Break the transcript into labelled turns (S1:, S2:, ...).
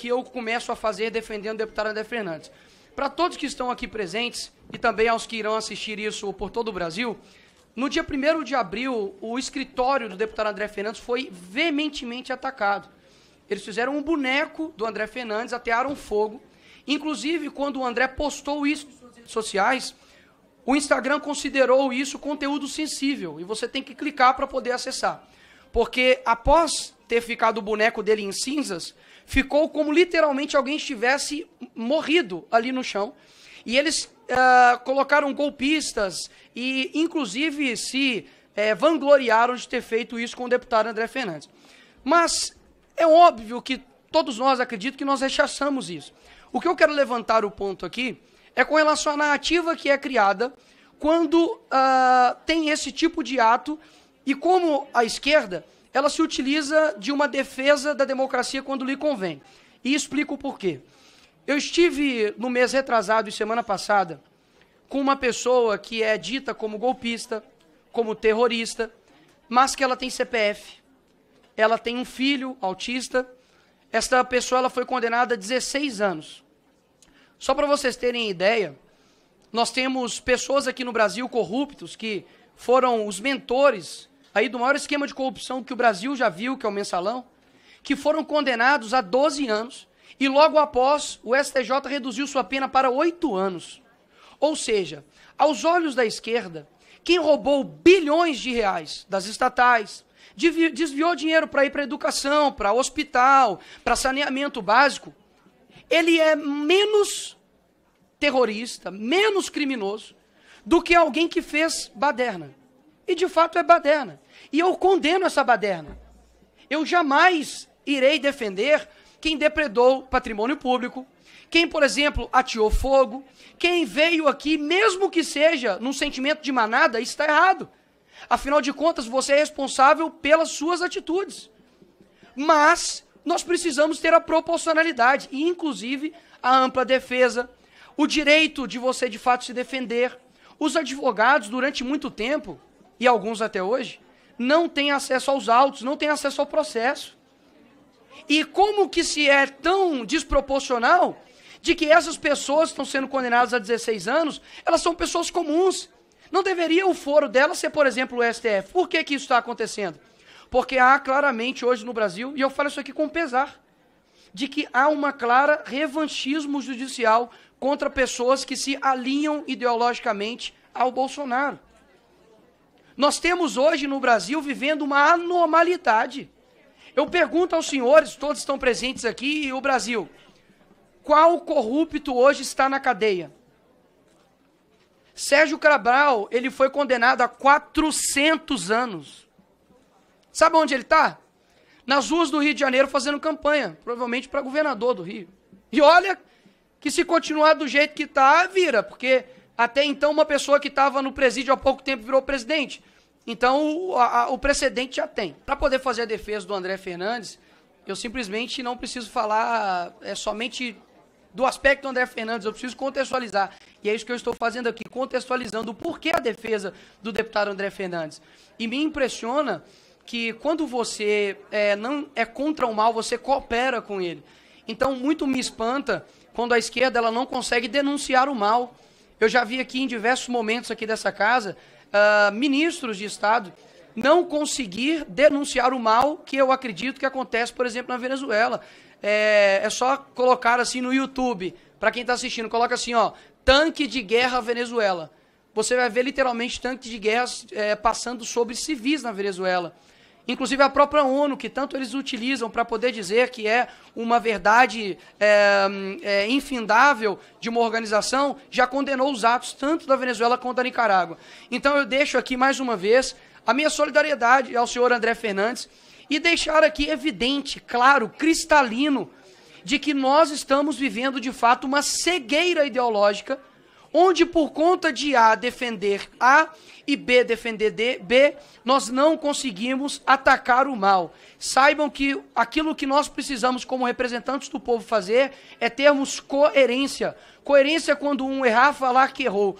S1: que eu começo a fazer defendendo o deputado André Fernandes. Para todos que estão aqui presentes e também aos que irão assistir isso por todo o Brasil, no dia 1 de abril, o escritório do deputado André Fernandes foi veementemente atacado. Eles fizeram um boneco do André Fernandes, atearam fogo. Inclusive, quando o André postou isso nas redes sociais, o Instagram considerou isso conteúdo sensível e você tem que clicar para poder acessar. Porque após ter ficado o boneco dele em cinzas, ficou como literalmente alguém estivesse morrido ali no chão. E eles uh, colocaram golpistas e, inclusive, se uh, vangloriaram de ter feito isso com o deputado André Fernandes. Mas é óbvio que todos nós acredito que nós rechaçamos isso. O que eu quero levantar o ponto aqui é com relação à narrativa que é criada quando uh, tem esse tipo de ato e como a esquerda ela se utiliza de uma defesa da democracia quando lhe convém. E explico o porquê. Eu estive no mês retrasado e semana passada com uma pessoa que é dita como golpista, como terrorista, mas que ela tem CPF. Ela tem um filho autista. Esta pessoa ela foi condenada a 16 anos. Só para vocês terem ideia, nós temos pessoas aqui no Brasil corruptos que foram os mentores aí do maior esquema de corrupção que o Brasil já viu, que é o mensalão, que foram condenados a 12 anos e logo após o STJ reduziu sua pena para oito anos. Ou seja, aos olhos da esquerda, quem roubou bilhões de reais das estatais, desviou dinheiro para ir para educação, para hospital, para saneamento básico, ele é menos terrorista, menos criminoso do que alguém que fez baderna. E de fato é baderna. E eu condeno essa baderna. Eu jamais irei defender quem depredou patrimônio público, quem, por exemplo, ateou fogo, quem veio aqui, mesmo que seja num sentimento de manada, está errado. Afinal de contas, você é responsável pelas suas atitudes. Mas nós precisamos ter a proporcionalidade e, inclusive, a ampla defesa, o direito de você de fato se defender. Os advogados, durante muito tempo, e alguns até hoje, não têm acesso aos autos, não têm acesso ao processo. E como que se é tão desproporcional de que essas pessoas que estão sendo condenadas a 16 anos, elas são pessoas comuns. Não deveria o foro delas ser, por exemplo, o STF. Por que, que isso está acontecendo? Porque há claramente hoje no Brasil, e eu falo isso aqui com pesar, de que há uma clara revanchismo judicial contra pessoas que se alinham ideologicamente ao Bolsonaro. Nós temos hoje no Brasil vivendo uma anormalidade. Eu pergunto aos senhores, todos estão presentes aqui, e o Brasil, qual corrupto hoje está na cadeia? Sérgio Cabral, ele foi condenado a 400 anos. Sabe onde ele está? Nas ruas do Rio de Janeiro fazendo campanha, provavelmente para governador do Rio. E olha que se continuar do jeito que está, vira, porque até então uma pessoa que estava no presídio há pouco tempo virou presidente. Então, o, a, o precedente já tem. Para poder fazer a defesa do André Fernandes, eu simplesmente não preciso falar é, somente do aspecto do André Fernandes, eu preciso contextualizar. E é isso que eu estou fazendo aqui, contextualizando o porquê a defesa do deputado André Fernandes. E me impressiona que quando você é, não é contra o mal, você coopera com ele. Então, muito me espanta quando a esquerda ela não consegue denunciar o mal. Eu já vi aqui em diversos momentos aqui dessa casa uh, ministros de Estado não conseguir denunciar o mal que eu acredito que acontece, por exemplo, na Venezuela. É, é só colocar assim no YouTube, para quem está assistindo, coloca assim, ó, tanque de guerra Venezuela. Você vai ver literalmente tanques de guerra é, passando sobre civis na Venezuela. Inclusive a própria ONU, que tanto eles utilizam para poder dizer que é uma verdade é, é, infindável de uma organização, já condenou os atos tanto da Venezuela quanto da Nicarágua. Então eu deixo aqui mais uma vez a minha solidariedade ao senhor André Fernandes e deixar aqui evidente, claro, cristalino, de que nós estamos vivendo de fato uma cegueira ideológica onde por conta de A defender A e B defender D, B, nós não conseguimos atacar o mal. Saibam que aquilo que nós precisamos como representantes do povo fazer é termos coerência. Coerência quando um errar, falar que errou.